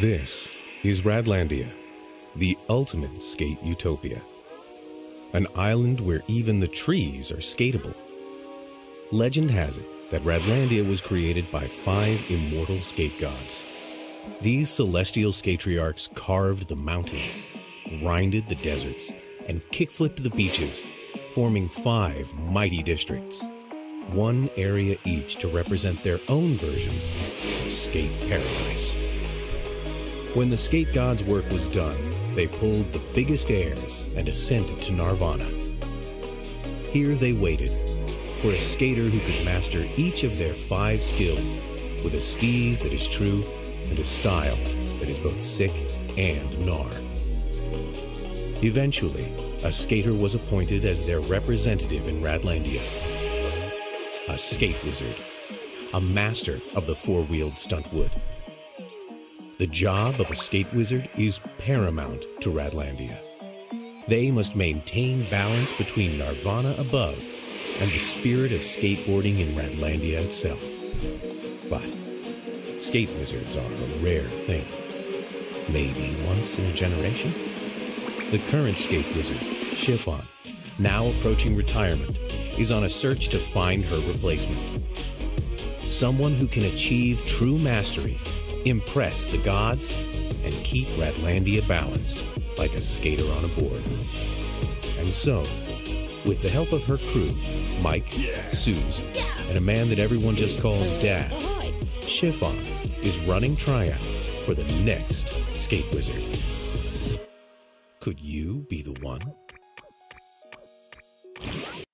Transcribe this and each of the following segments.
This is Radlandia, the ultimate skate utopia. An island where even the trees are skatable. Legend has it that Radlandia was created by five immortal skate gods. These celestial skatriarchs carved the mountains, grinded the deserts, and kickflipped the beaches, forming five mighty districts, one area each to represent their own versions of skate paradise. When the skate gods' work was done, they pulled the biggest airs and ascended to Gnarvana. Here they waited for a skater who could master each of their five skills with a steez that is true and a style that is both sick and gnar. Eventually, a skater was appointed as their representative in Radlandia. A skate wizard, a master of the four-wheeled stunt wood. The job of a skate wizard is paramount to Radlandia. They must maintain balance between Gnarvana above and the spirit of skateboarding in Radlandia itself. But skate wizards are a rare thing. Maybe once in a generation? The current skate wizard, Chiffon, now approaching retirement, is on a search to find her replacement. Someone who can achieve true mastery impress the gods, and keep Radlandia balanced like a skater on a board. And so, with the help of her crew, Mike, Suze, and a man that everyone just calls oh, Dad, Chiffon is running tryouts for the next Skate Wizard. Could you be the one?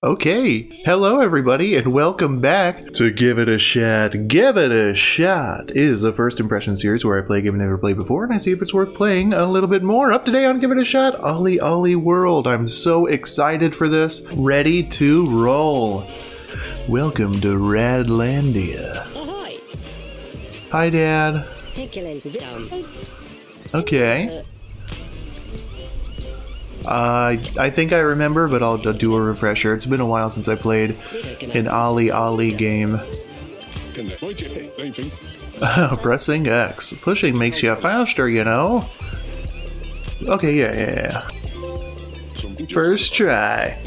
Okay, hello everybody, and welcome back to Give It a Shot. Give It a Shot is a first impression series where I play a game I've never played before, and I see if it's worth playing a little bit more. Up today on Give It a Shot, OlliOlli World. I'm so excited for this, ready to roll. Welcome to Radlandia. Ahoy! Hi, Dad. Excellent down. Um, okay. Uh, Uh, I think I remember, but I'll do a refresher. It's been a while since I played an OlliOlli game. Pressing X. Pushing makes you faster, you know? Okay, yeah, yeah, yeah. First try.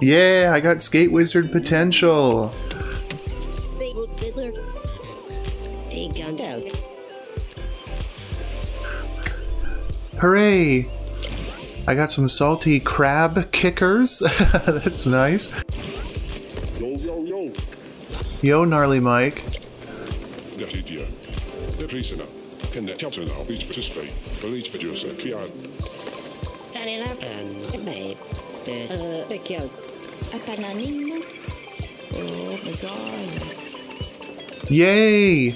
Yeah, I got Skate Wizard potential. Hooray! I got some salty crab kickers. That's nice. Yo, yo, yo. Yo, gnarly Mike. Det är det. Det är priserna. Kan det kapseln av beach för Police producer. Kjær. Yay!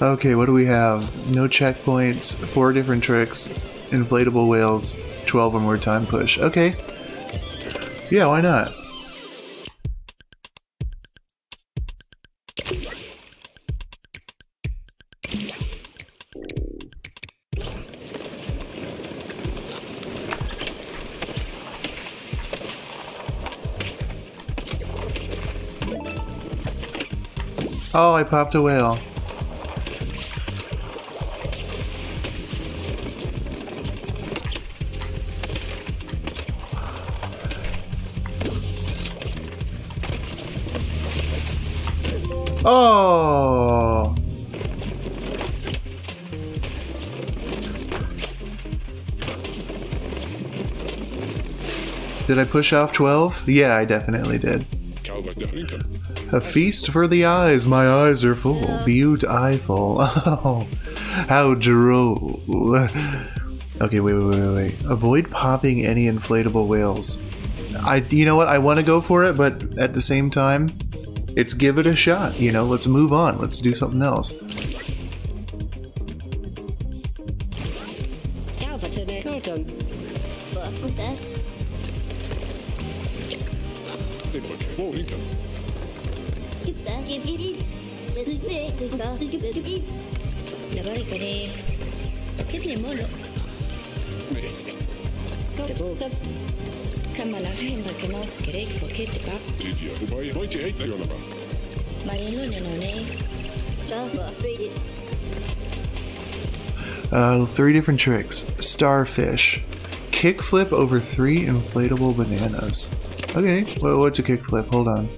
Okay, what do we have? No checkpoints, four different tricks, inflatable whales, 12 or more time push. Okay. Yeah, why not? Oh, I popped a whale. Oh! Did I push off 12? Yeah, I definitely did. A feast for the eyes, my eyes are full. Beautiful. Oh, how droll. Okay, wait, wait, wait, wait, wait. Avoid popping any inflatable whales. I, you know what? I want to go for it, but at the same time, it's give it a shot. You know, let's move on. Let's do something else. Uh, three different tricks. Starfish. Kickflip over three inflatable bananas. Okay, well, what's a kickflip? Hold on.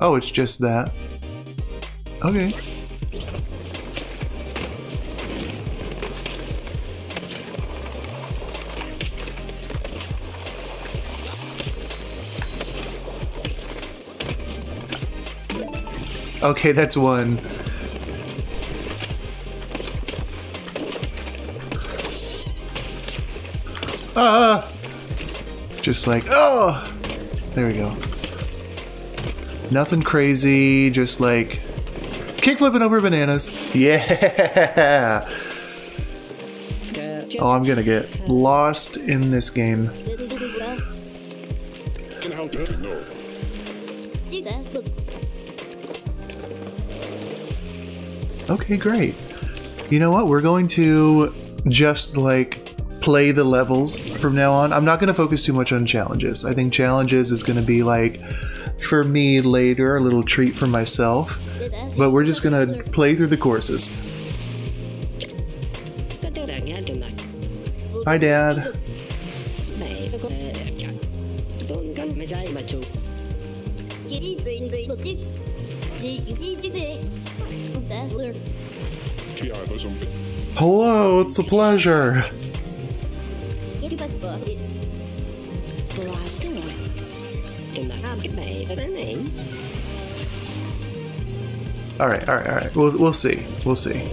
Oh, it's just that. Okay. Okay, that's one. Ah! Just like, oh! There we go. Nothing crazy, just like kick flipping over bananas. Yeah! Oh, I'm gonna get lost in this game. Okay, great. You know what? We're going to just like play the levels from now on. I'm not going to focus too much on challenges. I think challenges is going to be like for me later, a little treat for myself. But we're just going to play through the courses. Hi, Dad. Hello, it's a pleasure. All right, all right, all right. We'll we'll see. We'll see.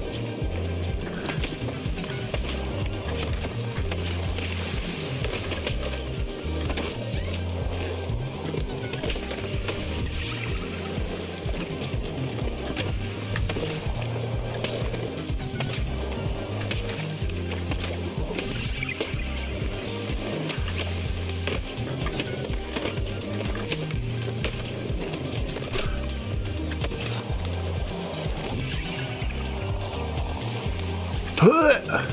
Huh.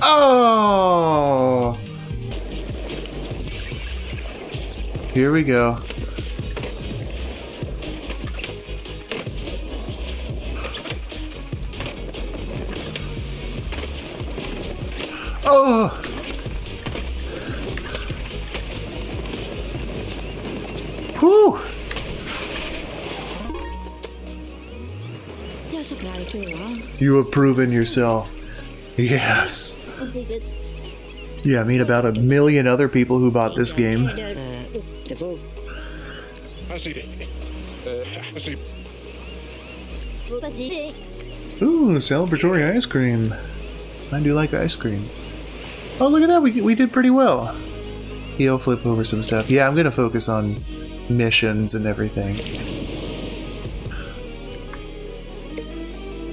Oh! Here we go. You have proven yourself. Yes. Yeah, I mean about a million other people who bought this game. Ooh, celebratory ice cream. I do like ice cream. Oh, look at that. We, we did pretty well. He'll flip over some stuff. Yeah, I'm going to focus on missions and everything.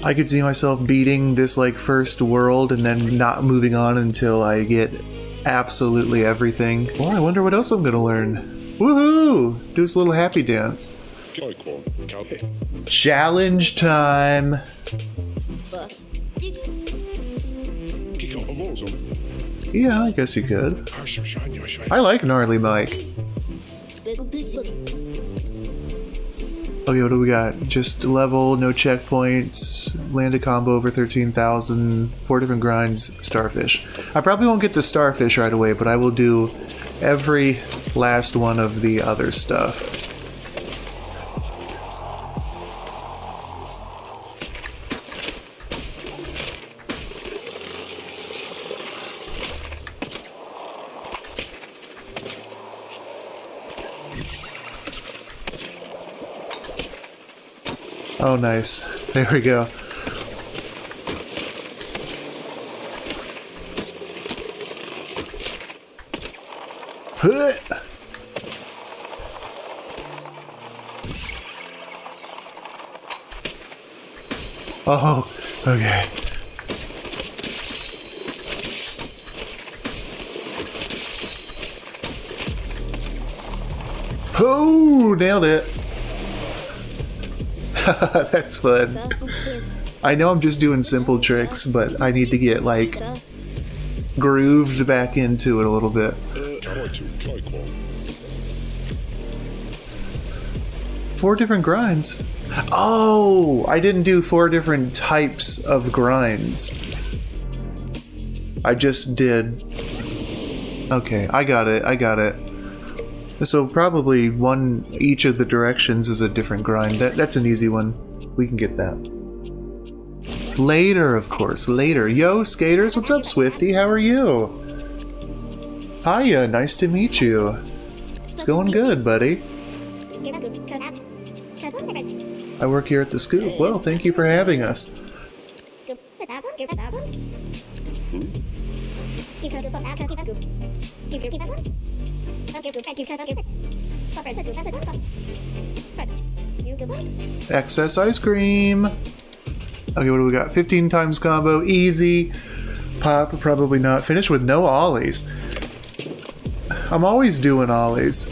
I could see myself beating this like first world and then not moving on until I get absolutely everything. Well, I wonder what else I'm going to learn. Woohoo! Do this little happy dance. KI call. Cal- Challenge time. Kick out of all some. Yeah, I guess you could. I like Gnarly Mike. Oh, okay, what do we got? Just level, no checkpoints, land a combo over 13,000, four different grinds, starfish. I probably won't get the starfish right away, but I will do every last one of the other stuff. Oh, nice. There we go. Oh, okay. Oh, nailed it. That's fun. I know I'm just doing simple tricks, but I need to get like grooved back into it a little bit. Four different grinds. Oh, I didn't do four different types of grinds. I just did. Okay, I got it. I got it. So probably one each of the directions is a different grind. That that's an easy one. We can get that. Later, of course. Later. Yo, skaters. What's up, Swifty? How are you? Hiya. Nice to meet you. It's going good, buddy. I work here at the Scoop. Well, thank you for having us. Excess ice cream. Okay, what do we got? 15 times combo, easy. Pop, probably not. Finish with no ollies. I'm always doing ollies.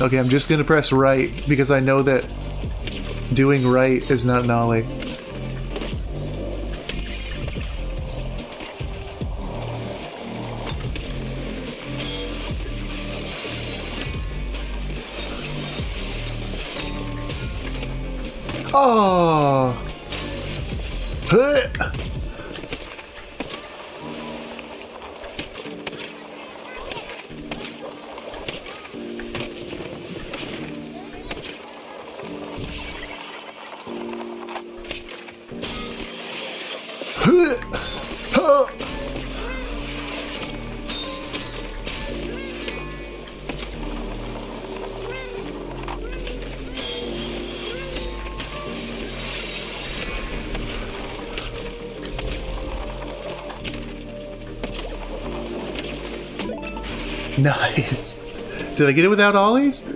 Okay, I'm just gonna press right because I know that doing right is not an ollie. Nice. Did I get it without ollies?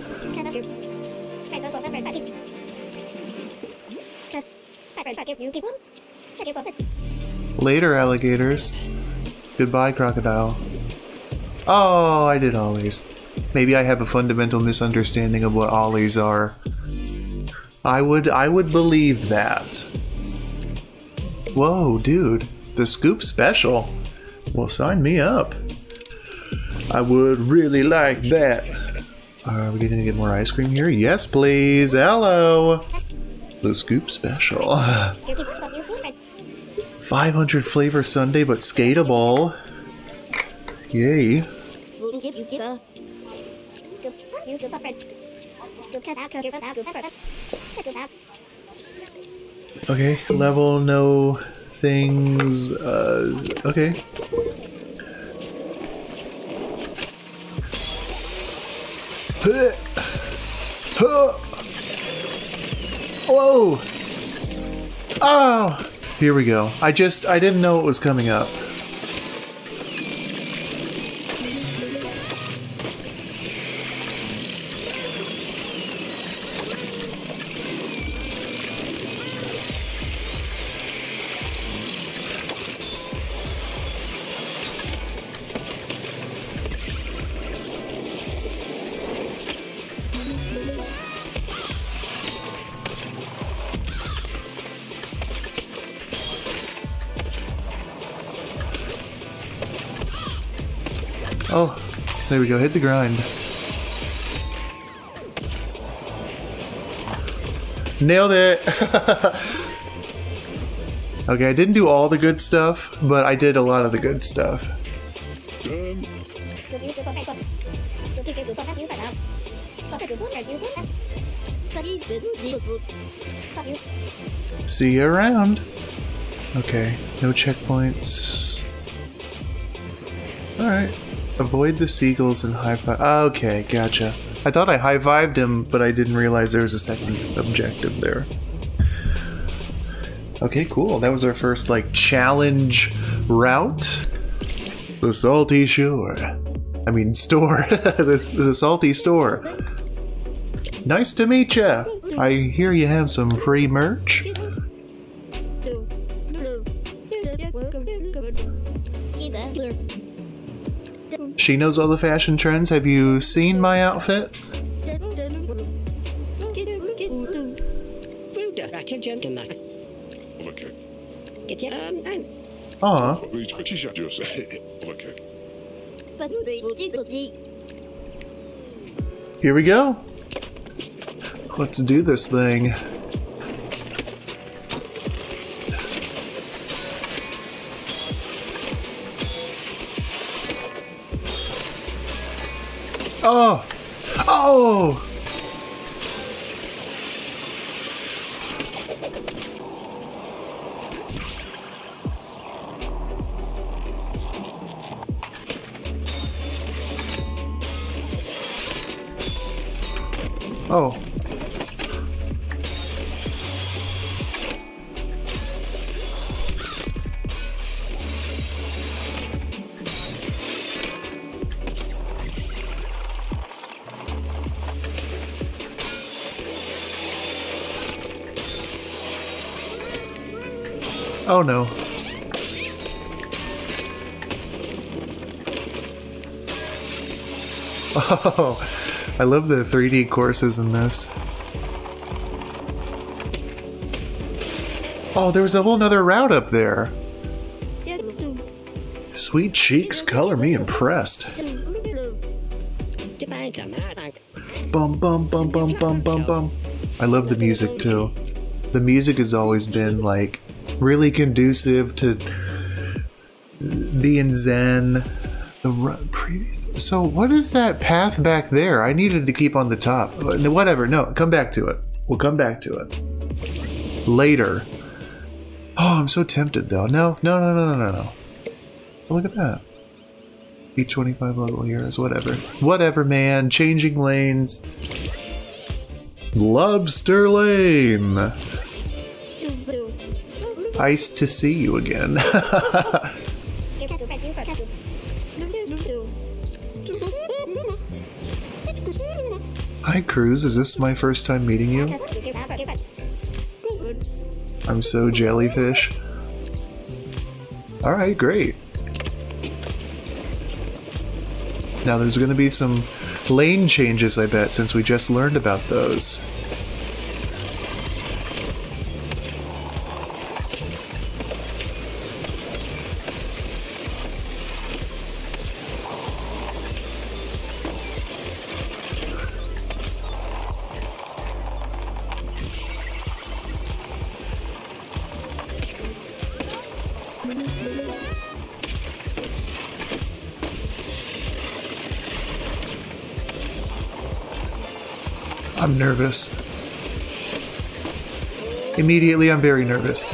Later, alligators. Goodbye, crocodile. Oh, I did ollies. Maybe I have a fundamental misunderstanding of what ollies are. I would I would believe that. Whoa, dude. The scoop special. Well, sign me up. I would really like that. Are we gonna get more ice cream here? Yes, please. Hello. The scoop special. 500 flavor sundae, but skateable. Yay. Okay, level, no things. Uh, okay. Whoa! Oh! Here we go. I just, I didn't know it was coming up. Oh, there we go. Hit the grind. Nailed it! okay, I didn't do all the good stuff, but I did a lot of the good stuff. See you around. Okay, no checkpoints. Alright. Avoid the seagulls and high five. Ah, okay, gotcha. I thought I high vibed him, but I didn't realize there was a second objective there. Okay, cool. That was our first, like, challenge route. The Salty Shore. I mean, store. the, the Salty Store. Nice to meet ya. I hear you have some free merch. She knows all the fashion trends. Have you seen my outfit? Rude, gentleman. overkill. Get you I'm Aw, Reach for Tisha Jose. Overkill. but the here we go. Let's do this thing. Oh! Oh! Oh. Oh no. Oh, I love the 3D courses in this. Oh, there was a whole nother route up there. Sweet cheeks, color me impressed. Bum bum bum bum bum bum bum. I love the music too. The music has always been like really conducive to being zen. The previous. So what is that path back there? I needed to keep on the top. Whatever. No, come back to it. We'll come back to it later. Oh, I'm so tempted though. No, no, no, no, no, no, no. Oh, look at that. B25 level here is whatever. Whatever, man. Changing lanes. Lobster Lane. Nice to see you again. Hi, Cruz. Is this my first time meeting you? I'm so jellyfish. Alright, great. Now there's gonna be some lane changes, I bet, since we just learned about those. I'm nervous. Immediately, I'm very nervous.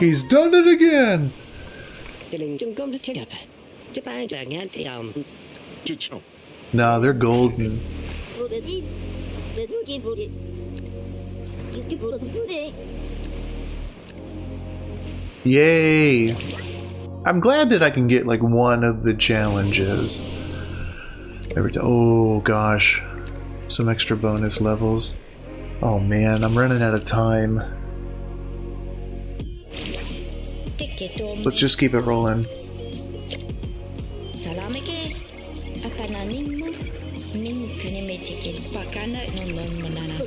He's done it again! Nah, they're golden. Yay! I'm glad that I can get like one of the challenges. Every time. Oh gosh. Some extra bonus levels. Oh man, I'm running out of time. Let's just keep it rolling. Salameke, apananin mo, ning kinimetikil pakana non non manana.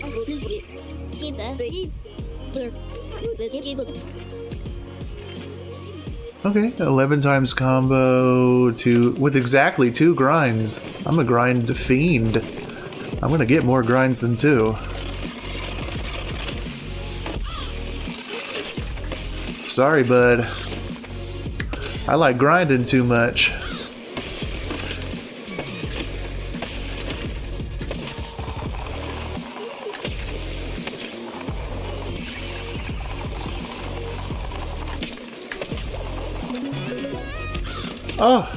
Okay, 11 times combo to with exactly two grinds. I'm a grind fiend. I'm gonna get more grinds than two. Sorry, bud. I like grinding too much. Oh.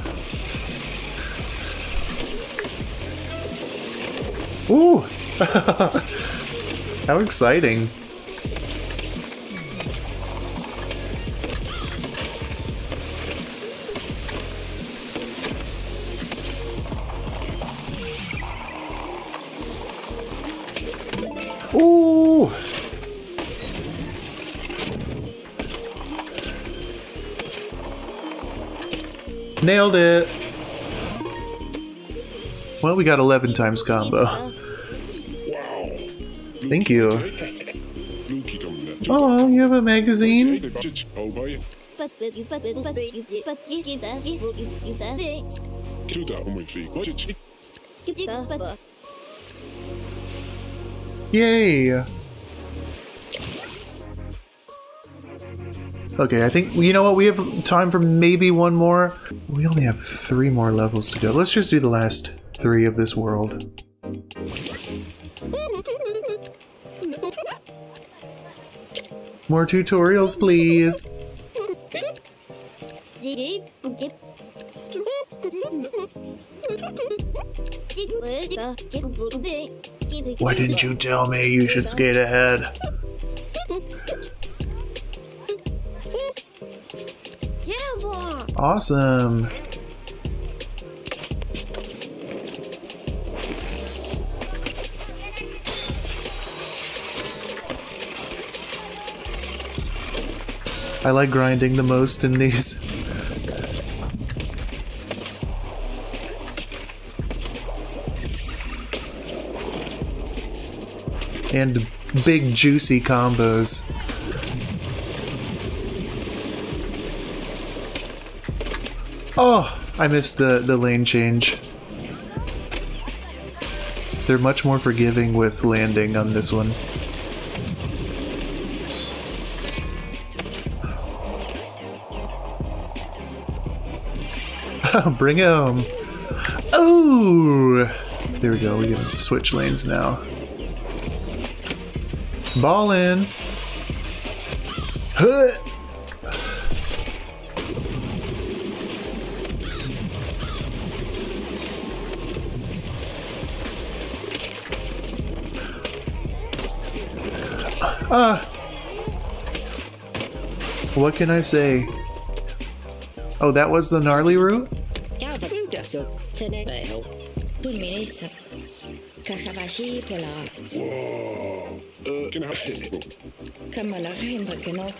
Ooh. How exciting. Well, we got 11 times combo. Thank you. Oh, you have a magazine? Yay! Okay, I think, you know what, we have time for maybe one more. We only have three more levels to go. Let's just do the last three of this world. More tutorials, please. Why didn't you tell me you should skate ahead? Awesome. I like grinding the most in these. And big juicy combos. Oh, I missed the, the lane change. They're much more forgiving with landing on this one. Bring him. Oh! There we go, we can switch lanes now. Ball in. Huh. Ah. What can I say? Oh, that was the gnarly route? Pulminesa. Kasavashi pola. Uh, can I have it? Kamala Himbakano.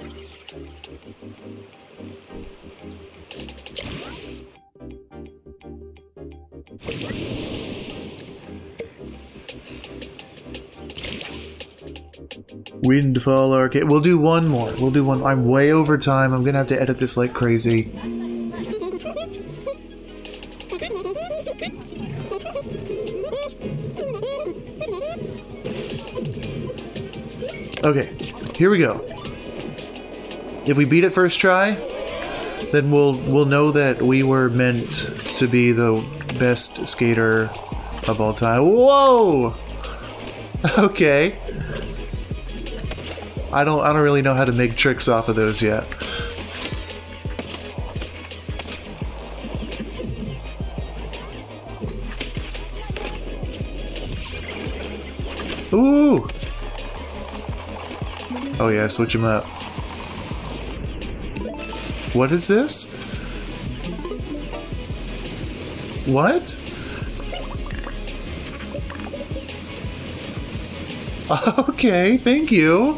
Windfall Arcade. We'll do one more. We'll do one. I'm way over time. I'm gonna have to edit this like crazy. Okay, here we go. If we beat it first try, then we'll we'll know that we were meant to be the best skater of all time. Whoa! Okay. I don't I don't really know how to make tricks off of those yet. Yeah, switch them up. What is this? What? Okay, thank you.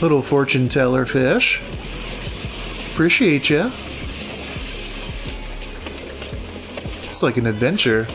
Little fortune teller fish. Appreciate you. It's like an adventure.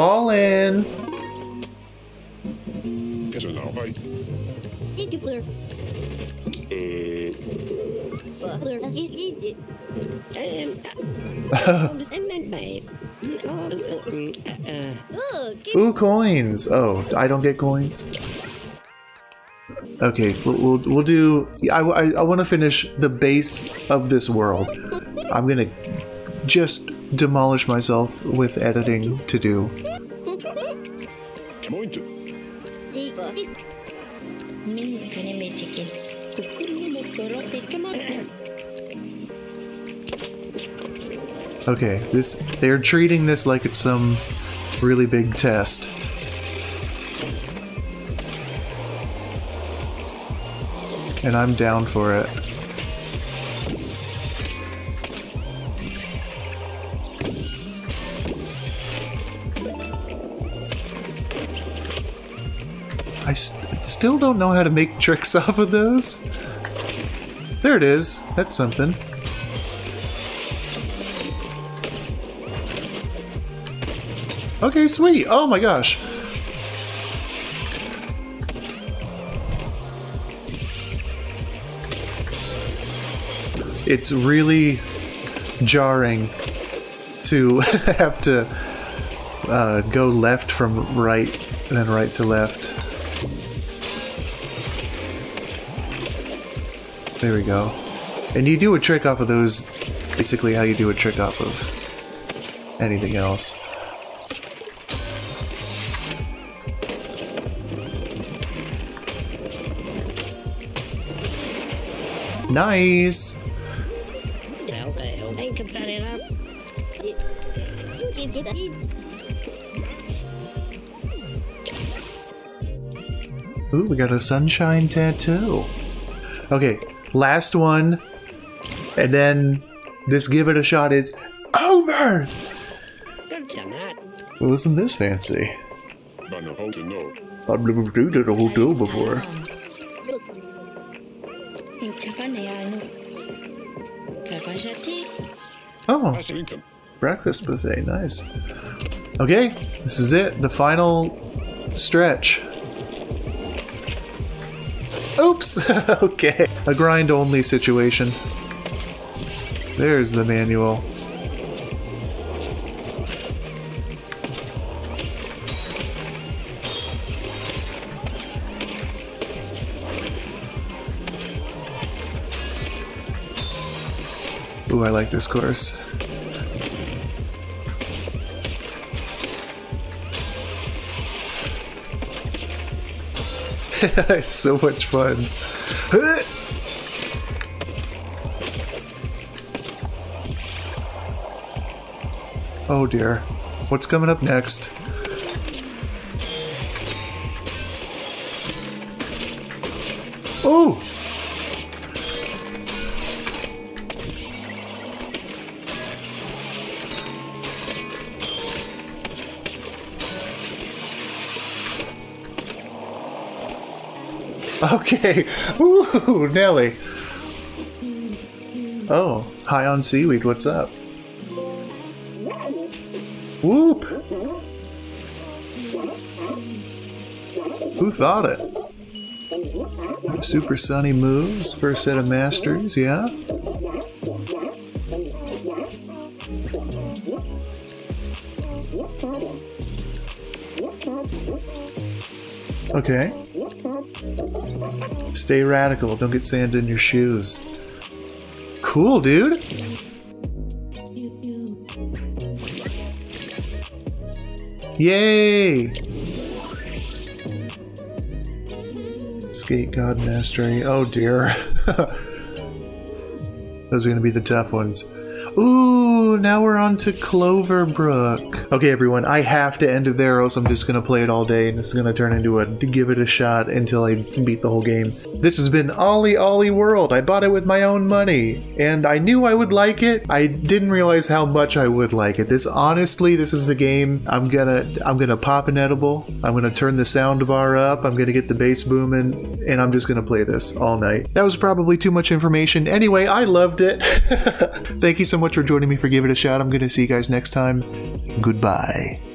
Ball in. Guess I'm not right. Uh, uh, Ooh, coins. Oh, I don't get coins. Okay, we'll we'll, we'll do. I I, I want to finish the base of this world. I'm gonna just demolish myself with editing to do. Okay, this they're treating this like it's some really big test. And I'm down for it. Still don't know how to make tricks off of those. There it is. That's something. Okay, sweet. Oh my gosh. It's really jarring to have to uh, go left from right and then right to left. There we go. And you do a trick off of those, basically how you do a trick off of anything else. Nice! Ooh, we got a sunshine tattoo. Okay, last one. And then this give it a shot is over! Well, isn't this fancy? To. I've never do that a deal before. Oh, breakfast buffet, nice. Okay, this is it, the final stretch. Oops! okay, a grind only situation. There's the manual. Ooh, I like this course. it's so much fun. Oh dear. What's coming up next? Oh! Okay. Ooh, Nelly. Oh, high on seaweed. What's up? Whoop. Who thought it? Super Sunny moves. First set of masteries, yeah? Okay. Stay radical. Don't get sand in your shoes. Cool, dude. Yay! Skate God Mastery. Oh dear. Those are going to be the tough ones. Ooh, now we're on to Cloverbrook. Okay, everyone, I have to end it there, else I'm just gonna play it all day, and this is gonna turn into a give it a shot until I beat the whole game. This has been OlliOlli World. I bought it with my own money, and I knew I would like it. I didn't realize how much I would like it. This, honestly, this is the game. I'm gonna, I'm gonna pop an edible. I'm gonna turn the sound bar up. I'm gonna get the bass booming, and I'm just gonna play this all night. That was probably too much information. Anyway, I loved it. Thank you so much for joining me for Give It a Shot. I'm gonna see you guys next time. Goodbye.